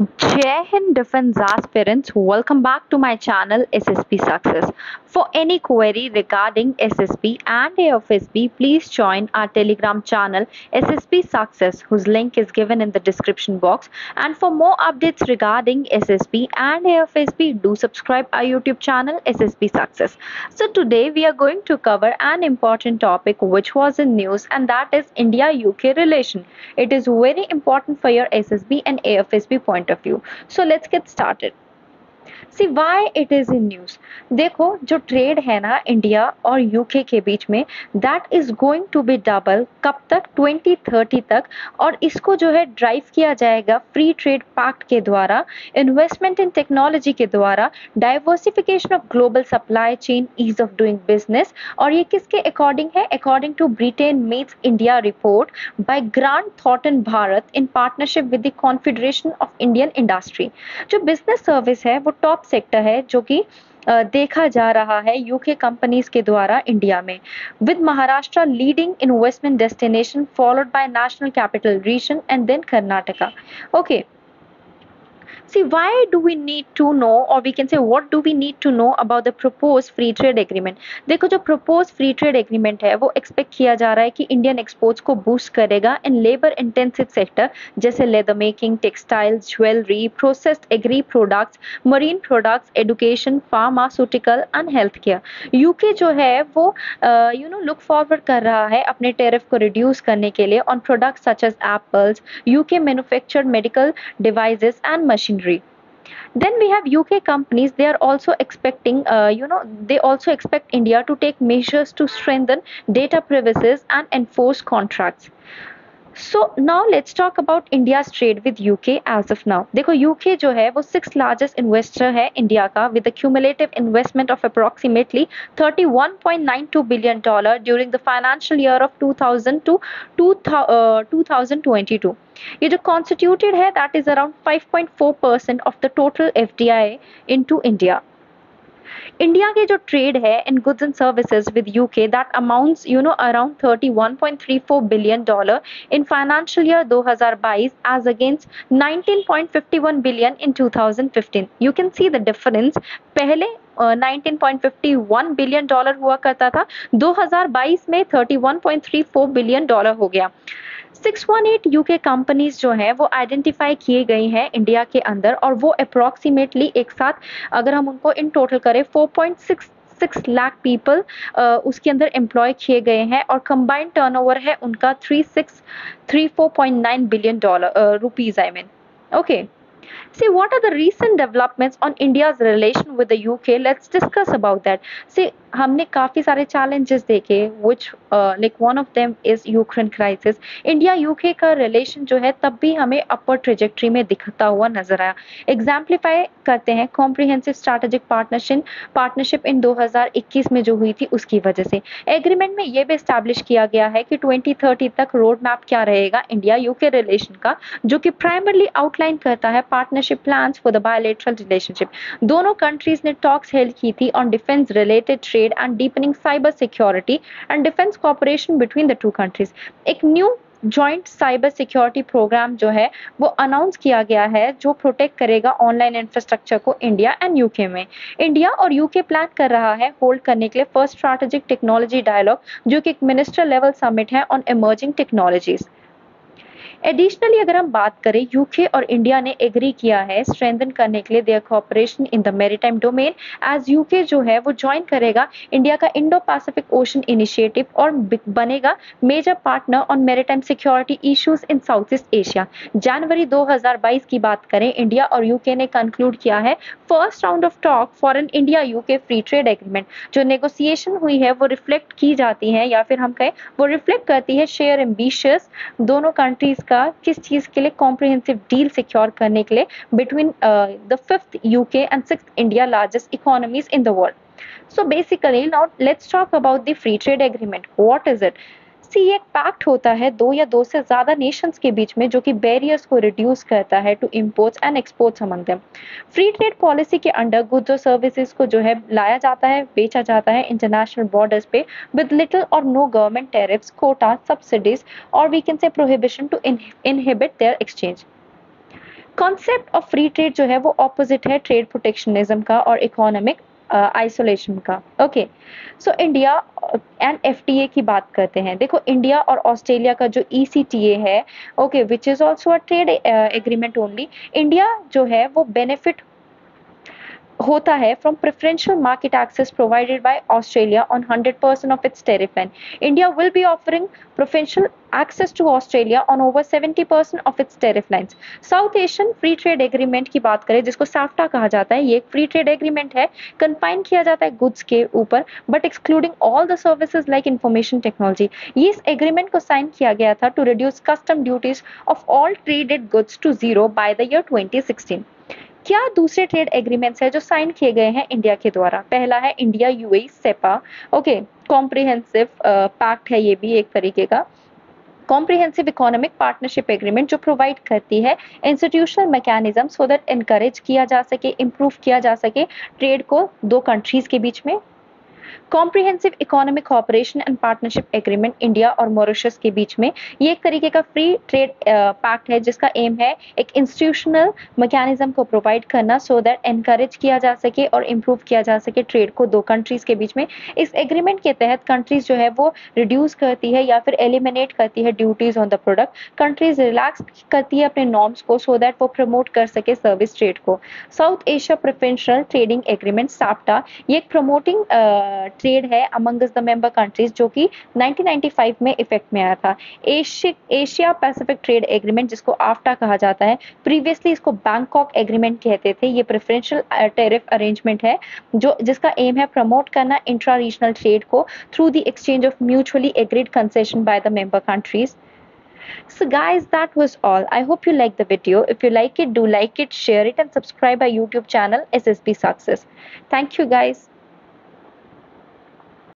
Jai Hind Defense aspirants, welcome back to my channel SSP Success. For any query regarding SSP and AFSP, please join our Telegram channel SSP Success, whose link is given in the description box. And for more updates regarding SSP and AFSP, do subscribe our YouTube channel SSP Success. So today we are going to cover an important topic which was in news, and that is India-UK relation. It is very important for your SSB and AFSB point of view. So let's get started. See why it is in news देखो, जो trade है ना India और UK के बीच में that is going to be double कब तक? 2030 तक। और इसको जो है ड्राइव किया जाएगा फ्री ट्रेड पैक्ट के द्वारा इन्वेस्टमेंट इन टेक्नोलॉजी के द्वारा diversification of global supply chain ease of doing business और ये किसके अकॉर्डिंग है? According to Britain meets India report by Grant थॉटन Bharat in partnership with the confederation of Indian industry जो business service है, वो top sector है जो कि देखा जा रहा है यूके कंपनीज़ के द्वारा इंडिया में। With Maharashtra leading investment destination followed by national capital region and then Karnataka okay See, why do we need to know, or we can say, what do we need to know about the proposed free trade agreement? देखो जो proposed free trade agreement है वो expect किया जा रहा है कि Indian exports को बूस्ट करेगा इन लेबर इंटेंसिव सेक्टर जैसे leather making textiles jewellery processed agri products marine products education pharmaceutical and health care UK जो है वो यू नो लुक फॉरवर्ड कर रहा है अपने टेरिफ को रिड्यूस करने के लिए on products such as apples UK manufactured medical devices and machine machinery then we have uk companies. They are also expecting uh, you know they also expect india to take measures to strengthen data privacy and enforce contracts so now let's talk about India trade with UK as of now देखो UK जो है, वो six largest investor है India का with cumulative investment of approximately 31.92 billion dollar during the financial year of 2000 to 2022 ये जो constituted है that is around 5.4 percent of the total F D I into India India के जो trade है in goods and services with UK that amounts you know around 31.34 billion dollar in financial year 2022 as against 19.51 billion in 2015 you can see the difference पहले uh, 19.51 billion dollar हुआ करता था 2022 में 31.34 billion dollar हो गया। 618 UK companies जो हैं, वो आइडेंटिफाई किए गए हैं इंडिया के अंदर और वो अप्रॉक्सीमेटली एक साथ, अगर हम उनको इन टोटल करें 4.6 सिक्स लाख पीपल उसके अंदर एम्प्लॉय किए गए हैं और कंबाइंड टर्नओवर है उनका three six three four point nine billion dollar rupees I mean okay See, what are the recent developments on India's relation with the UK? Let's discuss about that. See, हमने काफ़ी सारे challenges देखे which like one of them is Ukraine crisis India UK का relation जो है तब भी हमें अपर ट्रिजेक्ट्री में दिखता हुआ नज़र आया एग्जाम्पलीफाई करते हैं comprehensive strategic partnership partnership in 2021 में जो हुई थी उसकी वजह से एग्रीमेंट में ये भी स्टैब्लिश किया गया है कि 2030 तक रोड मैप क्या रहेगा इंडिया यूके रिलेशन का जो कि प्राइमरली आउटलाइन करता है partnership plan for the bilateral relationship दोनों कंट्रीज़ ने टॉक्स हेल्ड की थी on defence related trade and deepening cyber security and defense cooperation between the two countries. एक new joint cyber security programme जो है, वो अनाउंस किया गया है, जो प्रोटेक्ट करेगा ऑनलाइन इंफ्रास्ट्रक्चर को इंडिया एंड यूके में। इंडिया और यूके प्लान कर रहा है होल्ड करने के लिए फ़र्स्ट स्ट्रैटेजिक टेक्नोलॉजी डायलॉग जो कि एक मिनिस्टर लेवल समिट है ऑन इमर्जिंग टेक्नोलॉजीज़ एडिशनली अगर हम बात करें यूके और इंडिया ने एग्री किया है स्ट्रेंथन करने के लिए their cooperation in the maritime domain as UK जो है, वो ज्वाइन करेगा इंडिया का इंडो पैसिफिक ओशन इनिशिएटिव और बनेगा major partner on maritime security issues in South East Asia जनवरी 2022 की बात करें इंडिया और यूके ने कंक्लूड किया है first round of talk for an India UK free trade agreement जो नेगोसिएशन हुई है, वो रिफ्लेक्ट की जाती है या फिर हम कहें, वो रिफ्लेक्ट करती है शेयर एम्बिशियस दोनों कंट्रीज़ का किस चीज़ के लिए कॉम्प्रिहेंसिव डील सिक्योर करने के लिए between the fifth UK and six India largest economies in the world so basically now let's talk about the free trade agreement what is it see एक पैक्ट होता है, दो या दो से ज़्यादा नेशंस के बीच में, जो कि बैरियर्स को रिड्यूस करता है to imports and exports among them free trade policy के अंडर गुड्स और सर्विसेज़ को जो है लाया जाता है, बेचा जाता है इंटरनेशनल बॉर्डर्स पे विद लिटिल और no government tariffs quota subsidies और we can say prohibition to inhibit their exchange concept of free trade जो है, वो ऑपोजिट है ट्रेड प्रोटेक्शनिज्म का और इकोनॉमिक आइसोलेशन uh, का। Okay so India and FTA की बात करते हैं। देखो इंडिया और ऑस्ट्रेलिया का जो ई e है okay which is also a trade agreement only India जो है वो बेनिफिट होता है from preferential market access provided by Australia on hundred percent of its tariff and India will be offering preferential access to Australia on over seventy percent of its tariff lines South Asian free trade agreement की बात करें, जिसको SAFTA कहा जाता है, ये एक free trade agreement है। कंफाइन किया जाता है गुड्स के ऊपर but excluding all the service like information technology ये इस एग्रीमेंट को साइन किया गया था to reduce custom duties of all traded goods to zero by the year twenty sixteen क्या दूसरे ट्रेड एग्रीमेंट्स है जो साइन किए गए हैं इंडिया के द्वारा? पहला है India UAE CEPA okay comprehensive pact है ये भी एक तरीके का. कॉम्प्रिहेंसिव इकोनॉमिक पार्टनरशिप एग्रीमेंट जो प्रोवाइड करती है institutional mechanism so that encourage किया जा सके इम्प्रूव किया जा सके ट्रेड को दो कंट्रीज़ के बीच में. Comprehensive economic cooperation and partnership agreement India और मॉरिशस के बीच में ये एक तरीके का फ्री ट्रेड पैक्ट है जिसका एम है एक इंस्टीट्यूशनल मैकेनिज्म को प्रोवाइड करना सो दैट एनकरेज किया जा सके और इम्प्रूव किया जा सके ट्रेड को दो कंट्रीज़ के बीच में। इस एग्रीमेंट के तहत कंट्रीज़ जो है वो रिड्यूस करती है या फिर एलिमिनेट करती है duties on the product countries relax करती है अपने नॉर्म्स को सो दैट वो प्रमोट कर सके सर्विस ट्रेड को। South Asia preferential trading agreement SAPTA ये एक प्रमोटिंग ट्रेड है अमंग द मेंबर कंट्रीज़ जो कि 1995 में इफ़ेक्ट में आया था। एशिया पैसिफिक ट्रेड एग्रीमेंट जिसको आफ्टा कहा जाता है प्रीवियसली इसको बैंकॉक एग्रीमेंट कहते थे। ये प्रेफरेंशियल टेरिफ अरेंजमेंट है, जो, जिसका एम है प्रमोट करना इंट्रा रीजनल ट्रेड को through the exchange of mutually agreed concession by the member countries so guys, that was all. I hope you liked the video. If you like it, do like it, share it and subscribe our youtube channel ssb success. Thank you guys.